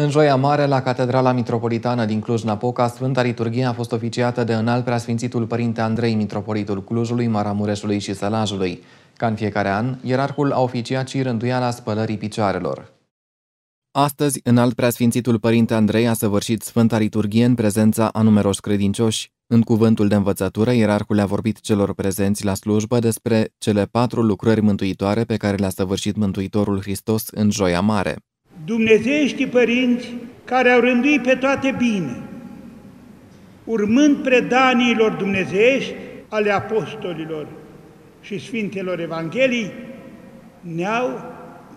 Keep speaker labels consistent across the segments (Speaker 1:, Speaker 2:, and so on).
Speaker 1: În Joia Mare, la Catedrala Mitropolitană din Cluj-Napoca, Sfânta Liturghie a fost oficiată de înalt preasfințitul Părinte Andrei, Mitropolitul Clujului, Maramureșului și Sălajului. Ca în fiecare an, ierarhul a oficiat și rânduiala spălării picioarelor. Astăzi, înalt preasfințitul Părinte Andrei a săvârșit Sfânta Liturghie în prezența a numeroși credincioși. În cuvântul de învățătură, ierarhul a vorbit celor prezenți la slujbă despre cele patru lucrări mântuitoare pe care le-a săvârșit Mântuitorul Hristos în Joia Mare.
Speaker 2: Dumnezeiești părinți care au rânduit pe toate bine, urmând predaniilor dumnezeiești ale apostolilor și Sfintelor Evangheliei, ne-au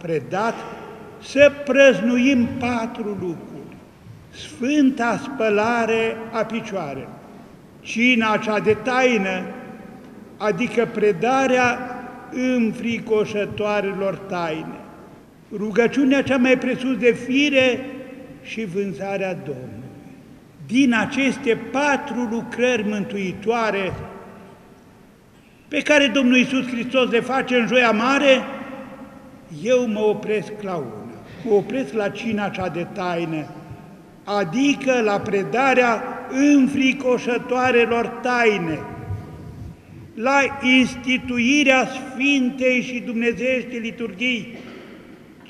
Speaker 2: predat să prăznuim patru lucruri. Sfânta spălare a picioarelor, cina cea de taină, adică predarea înfricoșătoarelor taine, rugăciunea cea mai presus de fire și vânzarea Domnului. Din aceste patru lucrări mântuitoare pe care Domnul Iisus Hristos le face în Joia Mare, eu mă opresc la una. Mă opresc la cina cea de taină, adică la predarea înfricoșătoarelor taine, la instituirea Sfintei și Dumnezeiești liturghii,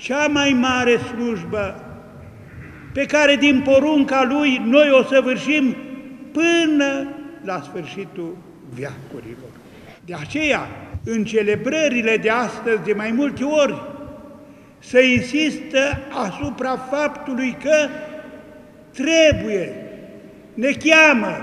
Speaker 2: cea mai mare slujbă pe care din porunca Lui noi o săvârșim până la sfârșitul viacurilor. De aceea, în celebrările de astăzi, de mai multe ori, să insistă asupra faptului că trebuie, ne cheamă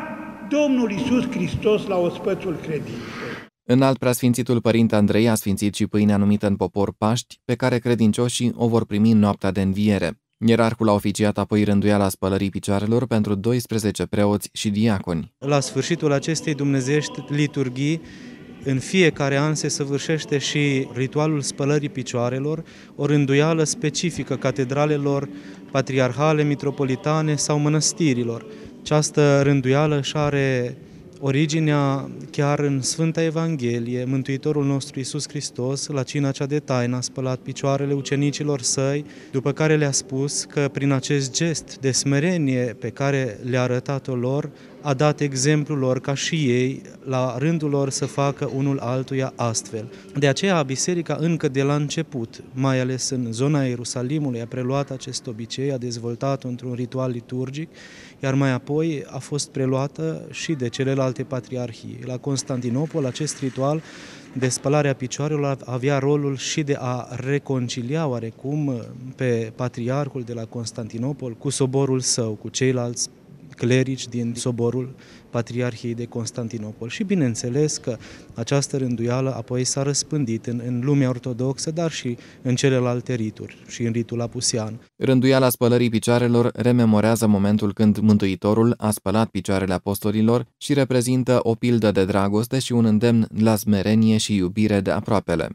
Speaker 2: Domnul Isus Hristos la ospățul credinței.
Speaker 1: În alt preasfințitul Părinte Andrei a sfințit și pâinea numită în popor Paști, pe care credincioșii o vor primi în noaptea de înviere. Ierarhul a oficiat apoi rânduiala spălării picioarelor pentru 12 preoți și diaconi.
Speaker 3: La sfârșitul acestei dumnezeiești liturghii, în fiecare an se săvârșește și ritualul spălării picioarelor, o rânduială specifică catedralelor patriarhale, mitropolitane sau mănăstirilor. Această rânduială și are Originea chiar în Sfânta Evanghelie, Mântuitorul nostru Iisus Hristos, la cina cea de taină, a spălat picioarele ucenicilor săi, după care le-a spus că prin acest gest de smerenie pe care le-a arătat-o lor, a dat exemplul lor ca și ei, la rândul lor, să facă unul altuia astfel. De aceea, Biserica încă de la început, mai ales în zona Ierusalimului, a preluat acest obicei, a dezvoltat-o într-un ritual liturgic, iar mai apoi a fost preluată și de celelalte patriarhii. La Constantinopol, acest ritual de spălare a picioarelor avea rolul și de a reconcilia oarecum pe patriarhul de la Constantinopol cu soborul său, cu ceilalți clerici din soborul Patriarhiei de Constantinopol. Și bineînțeles că această rânduială apoi s-a răspândit în, în lumea ortodoxă, dar și în celelalte rituri și în ritul apusian.
Speaker 1: Rânduiala spălării picioarelor rememorează momentul când Mântuitorul a spălat picioarele apostolilor și reprezintă o pildă de dragoste și un îndemn la smerenie și iubire de aproapele.